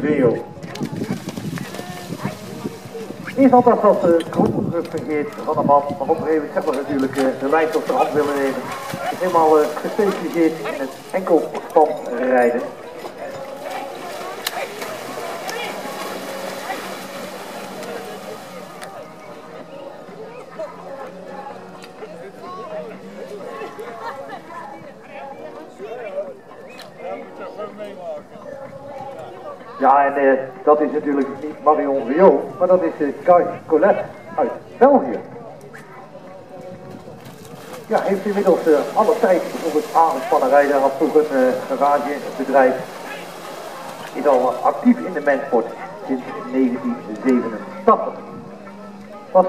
Rio. Alvast als de groep vergeet van de man, maar op een gegeven moment natuurlijk uh, de wijs op de hand willen nemen. Is helemaal uh, gespecialiseerd in het enkel rijden. Ja, en uh, dat is natuurlijk niet Marion Rio, maar dat is uh, Guy Colette uit België. Ja, heeft inmiddels uh, alle tijd op het aangespannen rijden, had vroeger een garagebedrijf. Is al actief in de mensport sinds 1987. Was